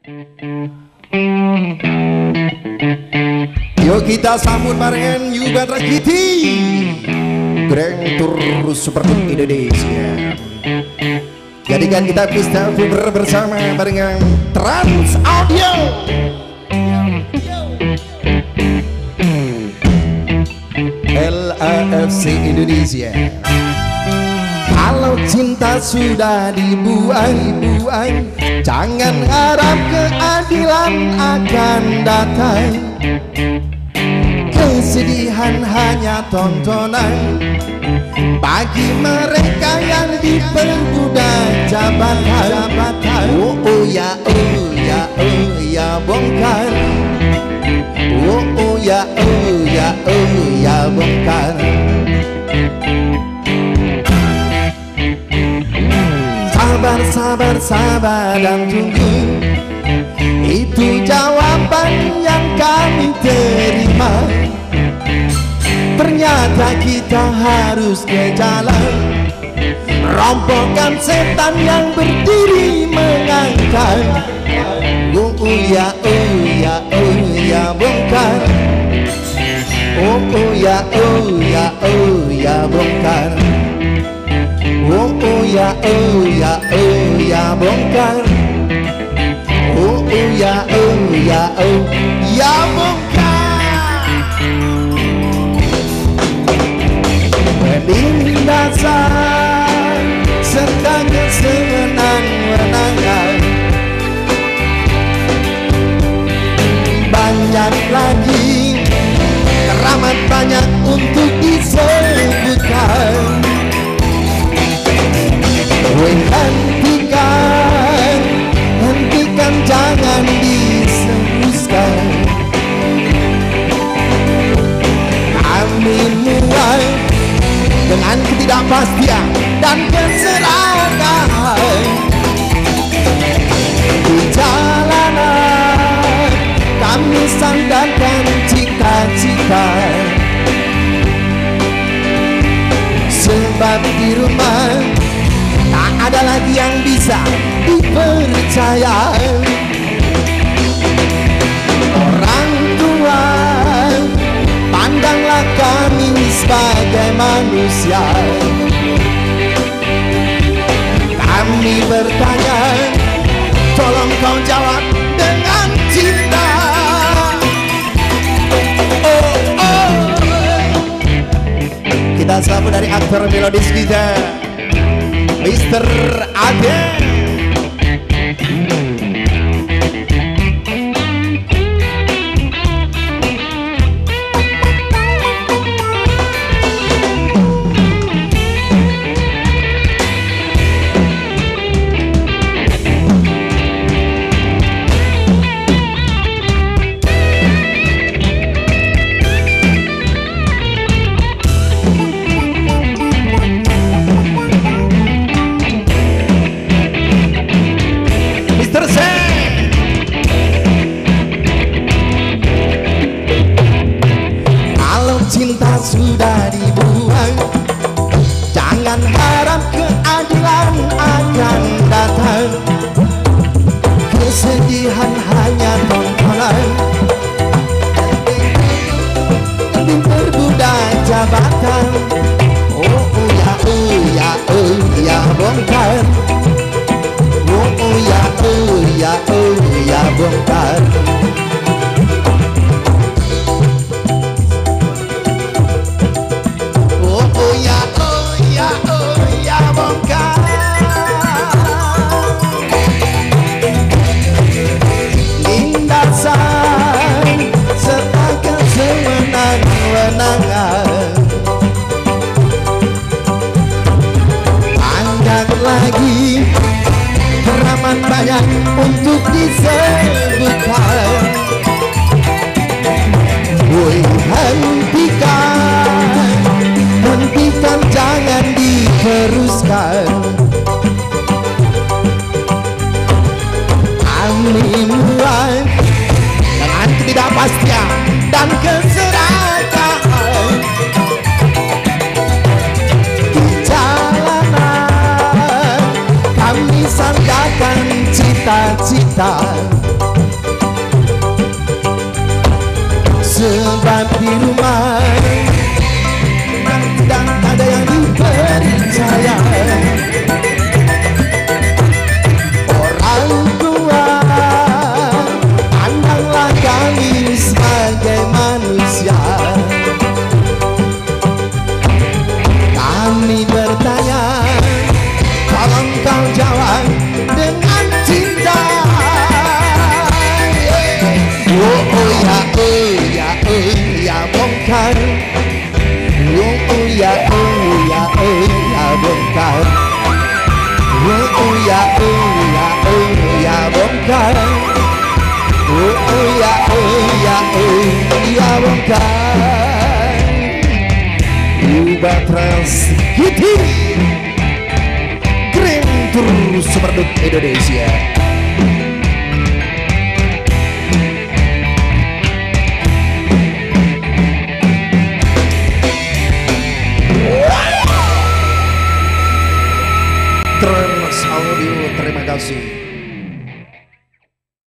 Yuk kita sambut barengan Yuban Rakiti Grand Tour Super Cup Indonesia. Jadikan kita pista fiber bersama barengan Trans Audio. LAFC Indonesia Kalau cinta sudah dibuang-buang Jangan harap keadilan akan datang. Kesedihan hanya tontonan Bagi mereka yang diperbudak jabatan. Oh, oh ya, oh ya, oh ya bongkar. Oh, oh ya, oh ya, oh ya bongkar Sabar, sabar, sabar dan tunggu. Itu jawaban yang kami terima. Ternyata kita harus ke jalan. Rompokkan setan yang berdiri mengangkat. Oh, oh ya, oh ya, oh ya bongkar. Oh, oh ya, oh ya, oh ya bongkar. Oh, oh ya, oh lagi. Keramat banyak untuk disebutkan. Woi hentikan, hentikan jangan diseruskan Kami mulai dengan ketidakpastian dan keserakahan sandarkan cita-cita Sebab di rumah tak ada lagi yang bisa dipercaya. Orang tua Pandanglah kami sebagai manusia. Kami bertanya Tolong kau jawab Kita sambut dari aktor melodis kita Mr. Ade dari buang Jangan harap keadilan akan datang Kesedihan hanya tontonan Ingin terbudak jabatan Oh, oh ya, oh ya, oh ya bongkar disebutkan Woi hentikan Hentikan jangan diteruskan Dengan ketidakpastian dan keserakahan Ubah Trans Kitty Green Tour Superduk Indonesia. Trans Audio terima kasih